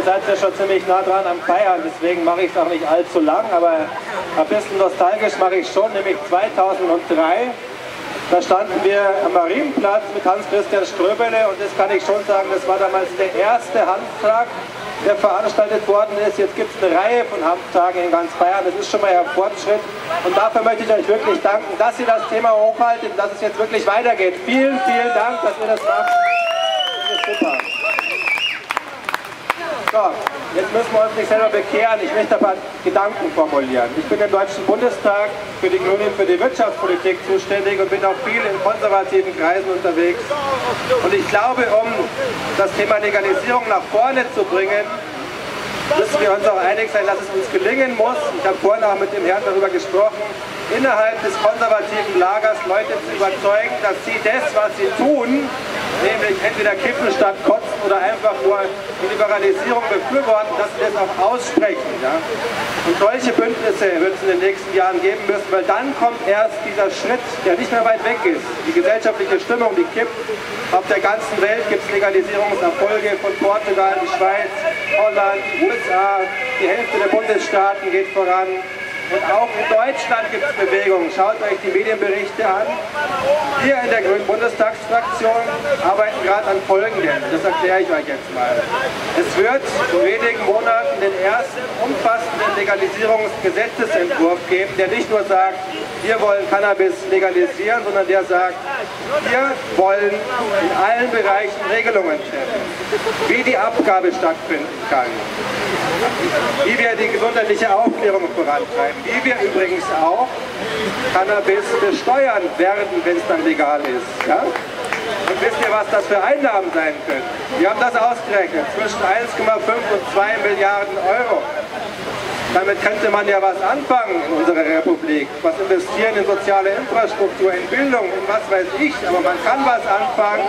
ihr seid ja schon ziemlich nah dran am Feiern, deswegen mache ich es auch nicht allzu lang, aber ein bisschen nostalgisch mache ich schon, nämlich 2003. Da standen wir am Marienplatz mit Hans-Christian Ströbele und das kann ich schon sagen, das war damals der erste Hanftag, der veranstaltet worden ist. Jetzt gibt es eine Reihe von Hanftagen in ganz Bayern, das ist schon mal ein Fortschritt und dafür möchte ich euch wirklich danken, dass ihr das Thema hochhaltet und dass es jetzt wirklich weitergeht. Vielen, vielen Dank, dass ihr das macht. Das ist super. So, jetzt müssen wir uns nicht selber bekehren. Ich möchte ein paar Gedanken formulieren. Ich bin im Deutschen Bundestag für die Grünen für die Wirtschaftspolitik zuständig und bin auch viel in konservativen Kreisen unterwegs. Und ich glaube, um das Thema Legalisierung nach vorne zu bringen, müssen wir uns auch einig sein, dass es uns gelingen muss. Ich habe vorhin auch mit dem Herrn darüber gesprochen, innerhalb des konservativen Lagers Leute zu überzeugen, dass sie das, was sie tun, nämlich entweder kippen statt kotzen oder einfach nur die Liberalisierung befürworten, dass sie das auch aussprechen. Ja? Und solche Bündnisse wird es in den nächsten Jahren geben müssen, weil dann kommt erst dieser Schritt, der nicht mehr weit weg ist. Die gesellschaftliche Stimmung, die kippt. Auf der ganzen Welt gibt es Legalisierungserfolge von Portugal, die Schweiz, Holland, die USA, die Hälfte der Bundesstaaten geht voran. Und auch in Deutschland gibt es Bewegungen. Schaut euch die Medienberichte an. Wir in der Grünen Bundestagsfraktion arbeiten gerade an Folgendem. Das erkläre ich euch jetzt mal. Es wird in wenigen Monaten den ersten umfassenden Legalisierungsgesetzesentwurf geben, der nicht nur sagt, wir wollen Cannabis legalisieren, sondern der sagt, wir wollen in allen Bereichen Regelungen treffen, wie die Abgabe stattfinden kann, wie wir die gesundheitliche Aufklärung vorantreiben, wie wir übrigens auch Cannabis besteuern werden, wenn es dann legal ist. Ja? Und wisst ihr, was das für Einnahmen sein können? Wir haben das ausgerechnet, zwischen 1,5 und 2 Milliarden Euro. Damit könnte man ja was anfangen in unserer Republik. Was investieren in soziale Infrastruktur, in Bildung, in was weiß ich. Aber man kann was anfangen.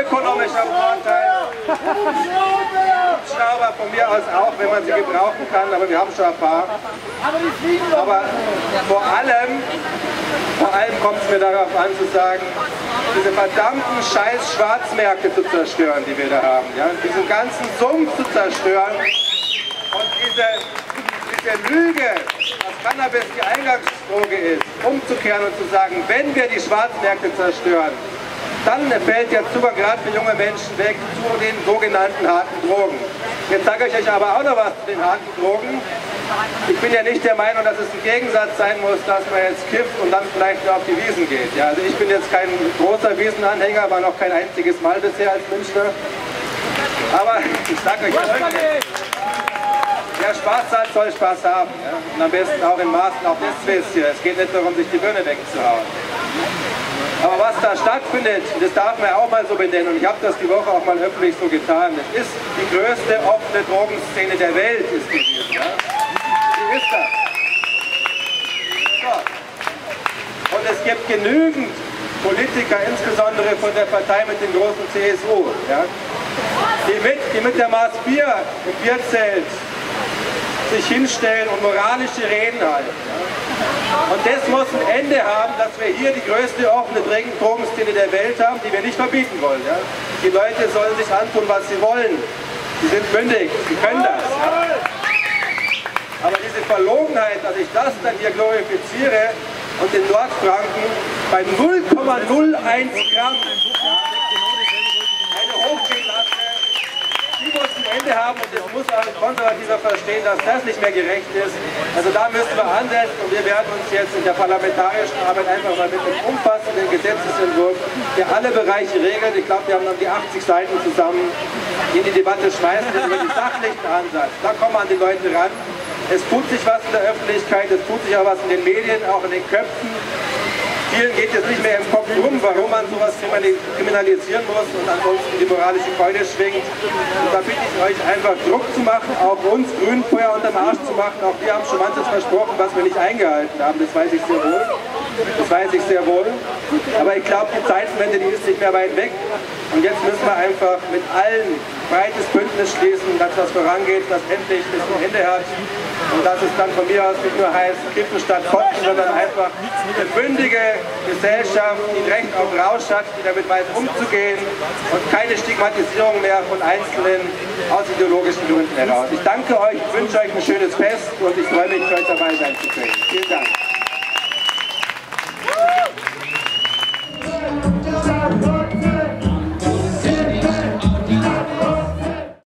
Ökonomischer Vorteil. Hubschrauber von mir aus auch, wenn man sie gebrauchen kann. Aber wir haben schon ein paar. Aber vor allem, vor allem kommt es mir darauf an zu sagen, diese verdammten scheiß Schwarzmärkte zu zerstören, die wir da haben. Ja? Diesen ganzen Sumpf zu zerstören. Und diese, diese Lüge, dass Cannabis die Eingangsdroge ist, umzukehren und zu sagen, wenn wir die Schwarzmärkte zerstören, dann fällt der Zugang gerade für junge Menschen weg zu den sogenannten harten Drogen. Jetzt sage ich euch aber auch noch was zu den harten Drogen. Ich bin ja nicht der Meinung, dass es ein Gegensatz sein muss, dass man jetzt kifft und dann vielleicht nur auf die Wiesen geht. Ja, also ich bin jetzt kein großer Wiesenanhänger, war noch kein einziges Mal bisher als Münchner. Aber ich sage euch. Wer Spaß hat, soll Spaß haben. Ja? Und am besten auch in Maßen, auch das wisst ihr. Es geht nicht darum, sich die Birne wegzuhauen. Aber was da stattfindet, das darf man auch mal so benennen, und ich habe das die Woche auch mal öffentlich so getan, das ist die größte offene Drogenszene der Welt, ist die hier. Ja? Die ist das. So. Und es gibt genügend Politiker, insbesondere von der Partei mit dem großen CSU, ja? die, mit, die mit der Maß Bier im Bierzelt sich hinstellen und moralische Reden halten. Und das muss ein Ende haben, dass wir hier die größte offene Drogenszene der Welt haben, die wir nicht verbieten wollen. Die Leute sollen sich antun, was sie wollen. Sie sind mündig, sie können das. Aber diese Verlogenheit, dass ich das dann hier glorifiziere und in Nordfranken bei 0,01 Gramm Ende haben und das muss ein Konservativer verstehen, dass das nicht mehr gerecht ist. Also da müssen wir ansetzen und wir werden uns jetzt in der parlamentarischen Arbeit einfach mal mit einem umfassenden Gesetzesentwurf, der alle Bereiche regelt, ich glaube, wir haben dann die 80 Seiten zusammen, in die Debatte schmeißen, über den sachlichen Ansatz. Da kommen wir an die Leute ran. Es tut sich was in der Öffentlichkeit, es tut sich auch was in den Medien, auch in den Köpfen vielen geht es nicht mehr im Kopf rum, warum man sowas kriminalisieren muss und ansonsten die moralische Keule schwingt. Und da bitte ich euch einfach Druck zu machen, auch uns Grünen Feuer unterm Arsch zu machen. Auch wir haben schon manches versprochen, was wir nicht eingehalten haben, das weiß ich sehr wohl. Das weiß ich sehr wohl. Aber ich glaube, die Zeitenwende, die ist nicht mehr weit weg. Und jetzt müssen wir einfach mit allen breites Bündnis schließen, dass was vorangeht, das endlich das Ende hat. Und dass es dann von mir aus nicht nur heißt Kippen statt Kotzen, sondern einfach eine bündige Gesellschaft, die Recht auf Rausch hat, die damit weiß umzugehen und keine Stigmatisierung mehr von Einzelnen aus ideologischen Gründen heraus. Ich danke euch, wünsche euch ein schönes Fest und ich freue mich, euch dabei sein zu können. Vielen Dank.